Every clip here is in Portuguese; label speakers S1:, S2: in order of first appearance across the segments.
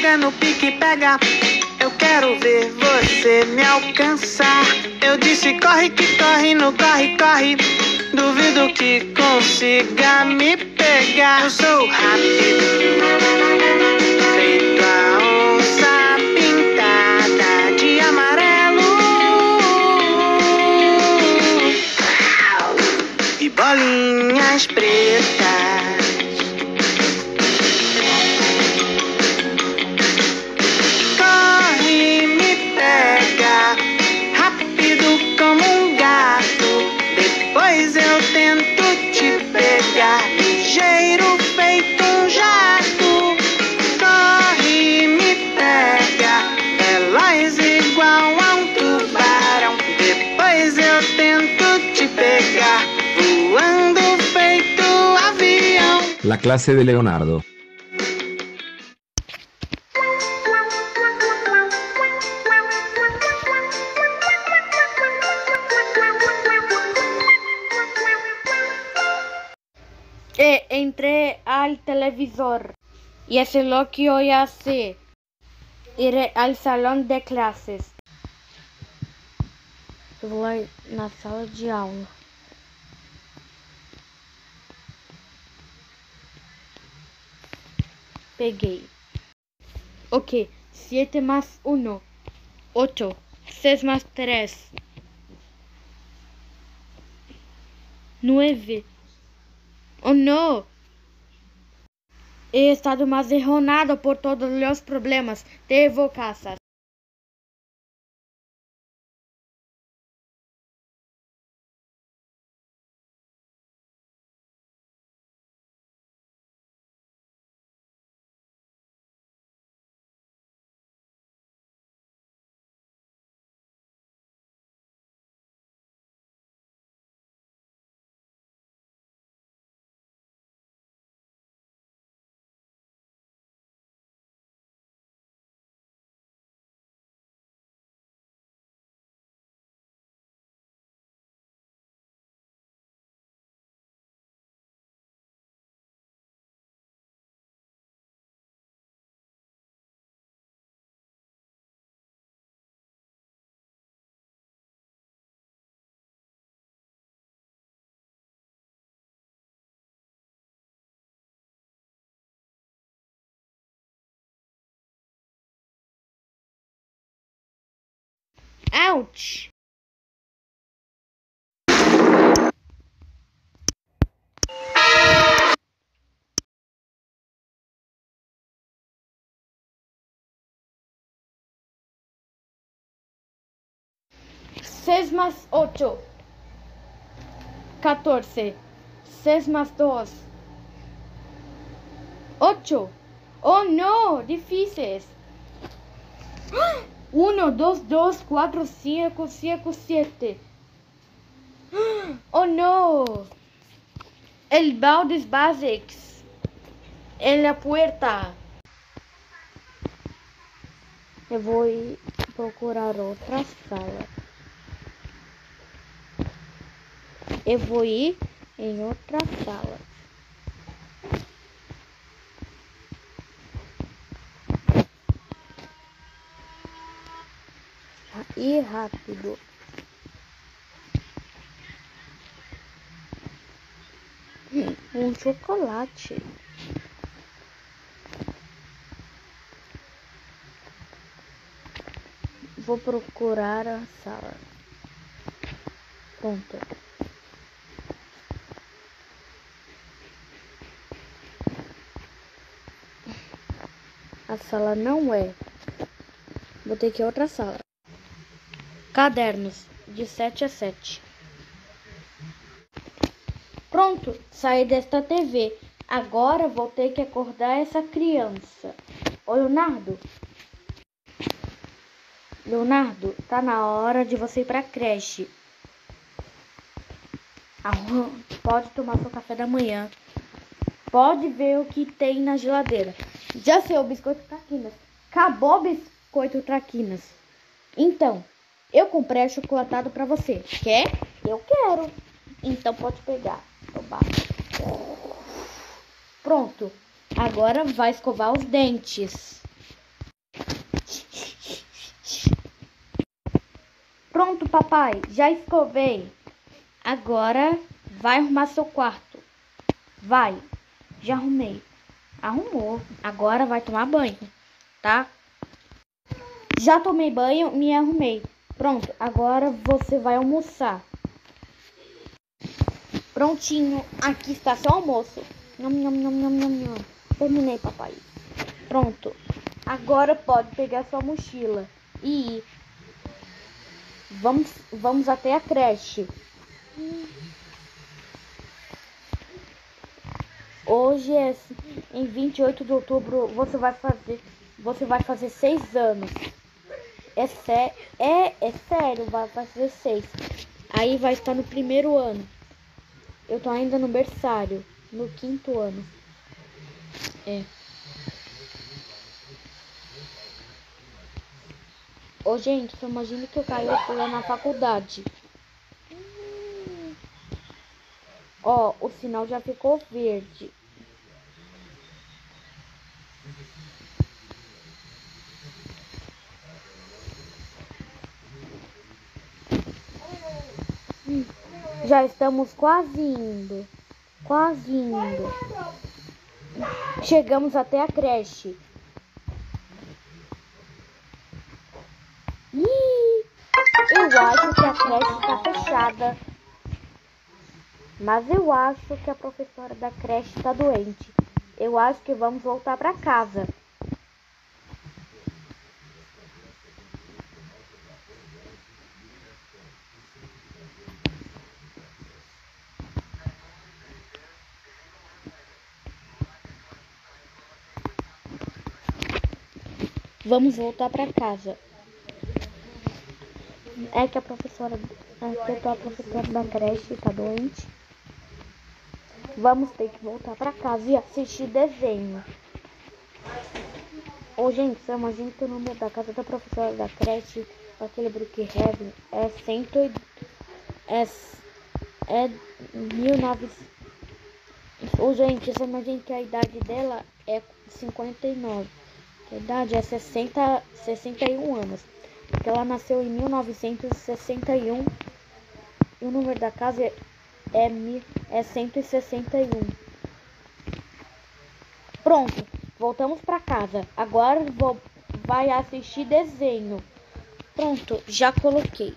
S1: pega no pique, pega. Eu quero ver você me alcançar. Eu disse corre que corre, no corre, corre. Duvido que consiga me pegar. Eu sou rápido, feito a onça pintada de amarelo e bolinhas pretas.
S2: La clase de Leonardo.
S3: E entré al televisor y eso es lo que voy a hacer. Iré al salón de clases. Vou lá na sala de aula. Peguei. Ok. Siete más uno. Ocho. Seis más tres. Nueve. Oh no! He estado mais erronado por todos os problemas. Devo casas. Ouch. Seis más ocho, catorce. Seis más dos, ocho. Oh no, difíciles. ¡Ah! 1, 2, 2, 4, 5, 5, 7. Oh no! El balde basics. En la puerta. Eu vou procurar outra sala. Eu vou ir em outra sala. Ir rápido. Hum, Um chocolate. Vou procurar a sala. Pronto. A sala não é. Vou ter que ir outra sala. Cadernos, de 7 a 7. Pronto, saí desta TV. Agora vou ter que acordar essa criança. Ô Leonardo. Leonardo, tá na hora de você ir pra creche. Pode tomar seu café da manhã. Pode ver o que tem na geladeira. Já sei o biscoito traquinas. Acabou o biscoito traquinas. Então, eu comprei achocolatado pra você. Quer? Eu quero. Então pode pegar. Oba. Pronto. Agora vai escovar os dentes. Pronto, papai, já escovei. Agora vai arrumar seu quarto. Vai. Já arrumei. Arrumou. Agora vai tomar banho, tá? Já tomei banho, me arrumei. Pronto, agora você vai almoçar. Prontinho, aqui está seu almoço. Nham, nham, nham, nham, nham, nham. Terminei, papai. Pronto. Agora pode pegar sua mochila e ir. Vamos, vamos até a creche. Hoje é em 28 de outubro você vai fazer você vai fazer seis anos. É, sé é, é sério, vai fazer seis. Aí vai estar no primeiro ano. Eu tô ainda no berçário, no quinto ano. É. Ô, gente, imagina que eu caio lá na faculdade. Ó, o sinal já ficou verde. Já estamos quase indo. Quase indo. Chegamos até a creche. Ih, eu acho que a creche está fechada. Mas eu acho que a professora da creche está doente. Eu acho que vamos voltar para casa. Vamos voltar para casa. É que a professora, é que a professora da creche tá doente. Vamos ter que voltar para casa e assistir desenho. Ô, gente, você imagina que o número da casa da professora da creche, aquele Brookhaven, é cento é, é 1900. Ô, gente, você imagina que a idade dela é 59. A idade é 60, 61 anos. Porque ela nasceu em 1961 e o número da casa é, é, é 161. Pronto, voltamos para casa. Agora vou vai assistir desenho. Pronto, já coloquei.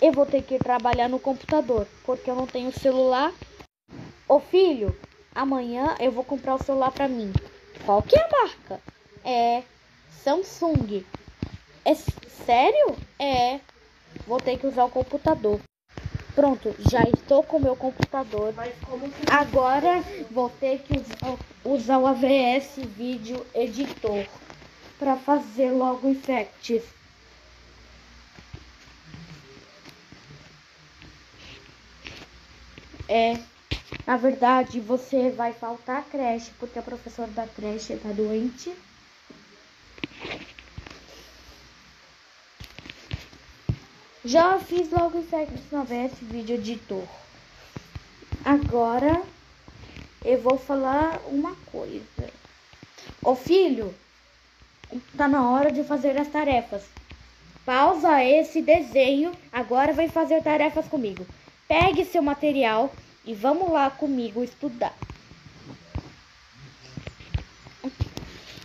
S3: Eu vou ter que trabalhar no computador, porque eu não tenho celular. Ô filho, amanhã eu vou comprar o celular para mim. Qual que é a marca? É Samsung. É sério? É. Vou ter que usar o computador. Pronto, já estou com o meu computador. Agora vou ter que usar, usar o AVS Video Editor para fazer logo effects. É, na verdade, você vai faltar a creche porque a professora da creche está doente. Já fiz logo effects no ABS Video Editor. Agora eu vou falar uma coisa. Ô filho, tá na hora de fazer as tarefas. Pausa esse desenho, agora vem fazer tarefas comigo. Pegue seu material e vamos lá comigo estudar.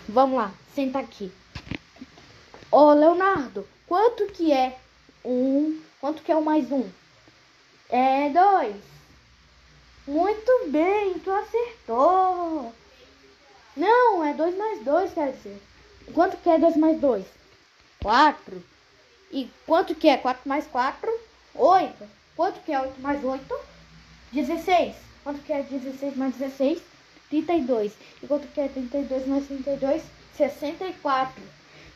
S3: Vamos lá, senta aqui. Ô Leonardo, quanto que é um. Quanto que é o mais um? É dois. Muito bem, tu acertou. Não, é dois mais dois, quer dizer. Quanto que é dois mais dois? Quatro. E quanto que é quatro mais quatro? Oito. Quanto que é oito mais oito? Dezesseis. Quanto que é dezesseis mais dezesseis? Trinta e dois. Quanto que é trinta e dois mais trinta e dois? Sessenta e quatro.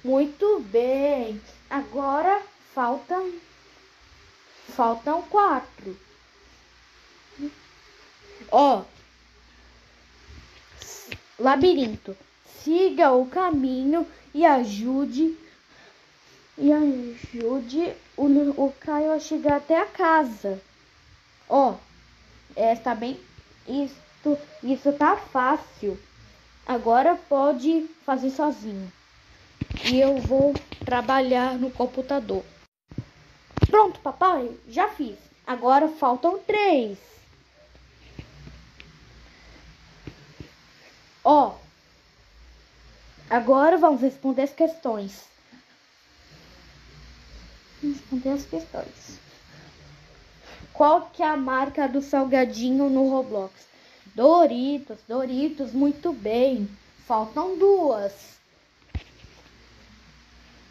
S3: Muito bem. Agora faltam faltam quatro. Ó, labirinto. Siga o caminho e ajude e ajude o, o Caio a chegar até a casa. Ó, está bem. Isso, isso tá fácil. Agora pode fazer sozinho. e eu vou trabalhar no computador. Pronto, papai, já fiz. Agora faltam três. Ó, agora vamos responder as questões. Responder as questões. Qual que é a marca do salgadinho no Roblox? Doritos, Doritos, muito bem. Faltam duas.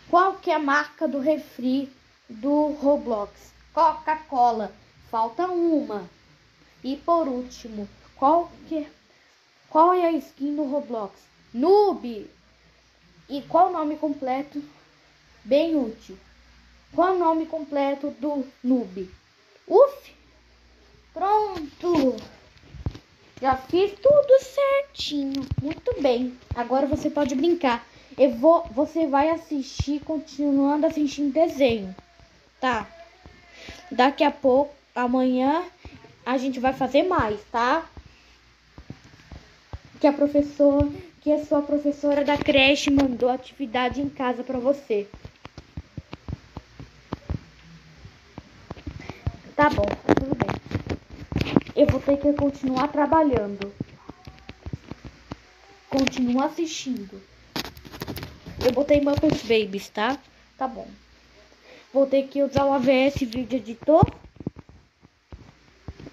S3: Qual que é a marca do refri do Roblox? Coca-Cola. Falta uma. E por último, qual que qual é a skin do Roblox? Noob. E qual o nome completo? Bem útil. Qual o nome completo do Noob? Uf! Pronto! Já fiz tudo certinho. Muito bem. Agora você pode brincar. Eu vou, você vai assistir, continuando assistindo desenho. Tá? Daqui a pouco, amanhã, a gente vai fazer mais, tá? Que a professora, que a sua professora da creche mandou atividade em casa para você. Tá bom, tudo bem. Eu vou ter que continuar trabalhando. Continuar assistindo. Eu botei Muppets Babies, tá? Tá bom. Vou ter que usar o AVS Vídeo Editor.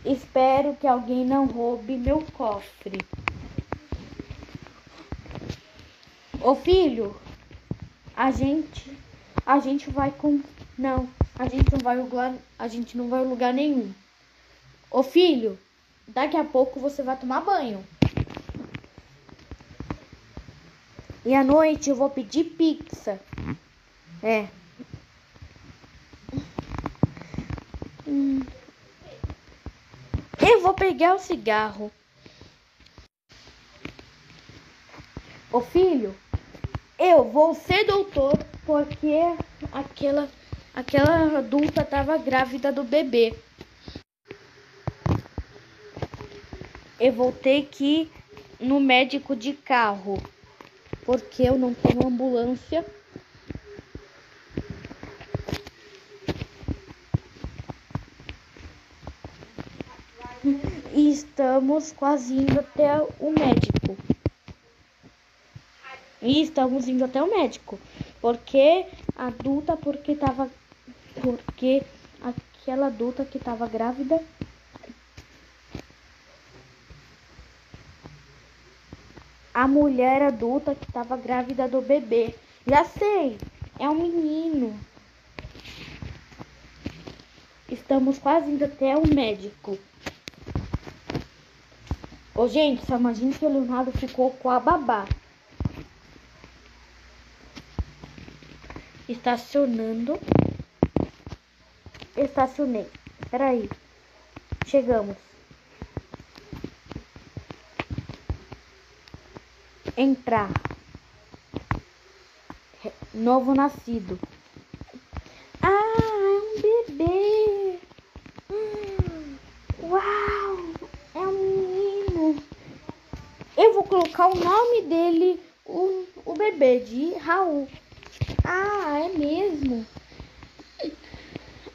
S3: Espero que alguém não roube meu cofre. Ô filho, a gente a gente vai com não, a gente não vai lugar, a gente não vai lugar nenhum. Ô filho, daqui a pouco você vai tomar banho. E à noite eu vou pedir pizza. É. Hum. Eu vou pegar o cigarro. Ô filho, eu vou ser doutor porque aquela aquela adulta estava grávida do bebê. Eu que ir no médico de carro porque eu não tenho ambulância. E estamos quase indo até o médico. E estamos indo até o médico. Porque adulta, porque tava. Porque aquela adulta que tava grávida a mulher adulta que estava grávida do bebê. Já sei, é um menino. Estamos quase indo até o médico. Ô, gente, só imagina que o Leonardo ficou com a babá. Estacionando. Estacionei. Peraí. Chegamos. entrar. Novo nascido. Ah, é um bebê. Hum, uau, é um menino. Eu vou colocar o nome dele, o, o bebê, de Raul. Ah, é mesmo?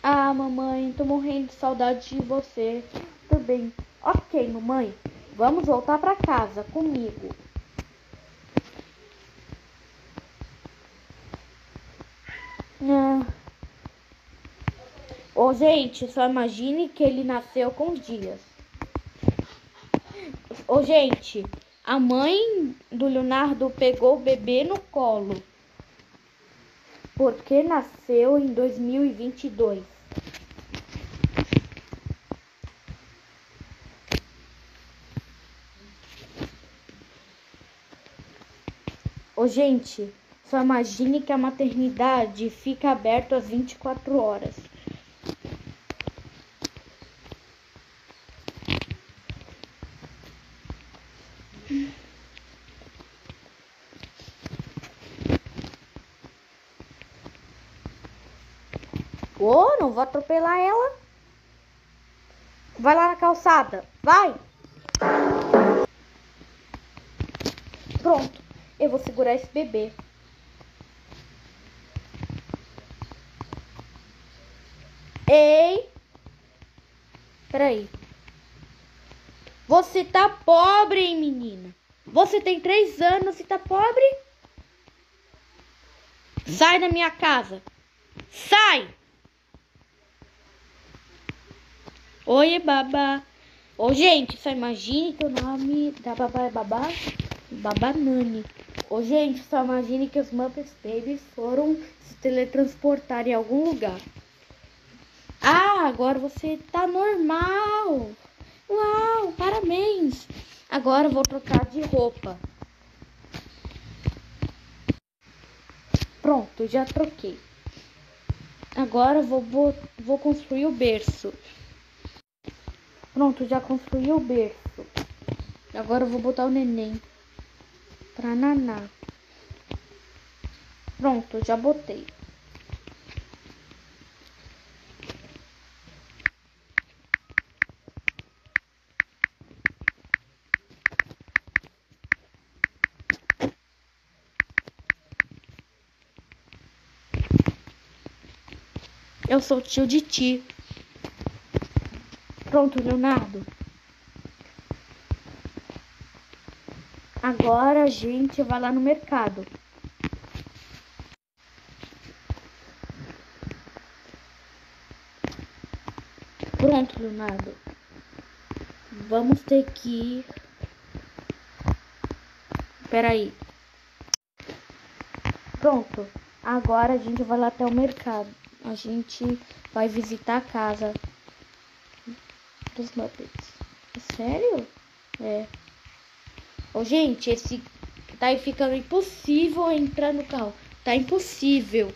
S3: Ah, mamãe, tô morrendo de saudade de você. Tudo bem. Ok, mamãe. Vamos voltar para casa comigo. Ô, oh, gente, só imagine que ele nasceu com dias. Ô, oh, gente, a mãe do Leonardo pegou o bebê no colo. Porque nasceu em 2022. Ô, oh, gente, só imagine que a maternidade fica aberta às 24 horas. vou atropelar ela. Vai lá na calçada. Vai! Pronto. Eu vou segurar esse bebê. Ei! Peraí. Você tá pobre, hein, menina? Você tem três anos e tá pobre? Sai da minha casa! Sai! Oi, babá. Ô, gente, só imagine que o nome da babá é babá? Babá Nani. Ô, gente, só imagine que os Muppets Babies foram se teletransportar em algum lugar. Ah, agora você tá normal. Uau, parabéns. Agora eu vou trocar de roupa. Pronto, já troquei. Agora vou, vou, vou construir o berço. Pronto, já construí o berço. Agora eu vou botar o neném pra naná. Pronto, já botei. Eu sou tio de ti. Pronto, Leonardo. Agora a gente vai lá no mercado. Pronto, Leonardo. Vamos ter que ir. Peraí. Pronto. Agora a gente vai lá até o mercado. A gente vai visitar a casa dos Muppets. É sério? É. Ô, gente, esse tá ficando impossível entrar no carro. Tá impossível.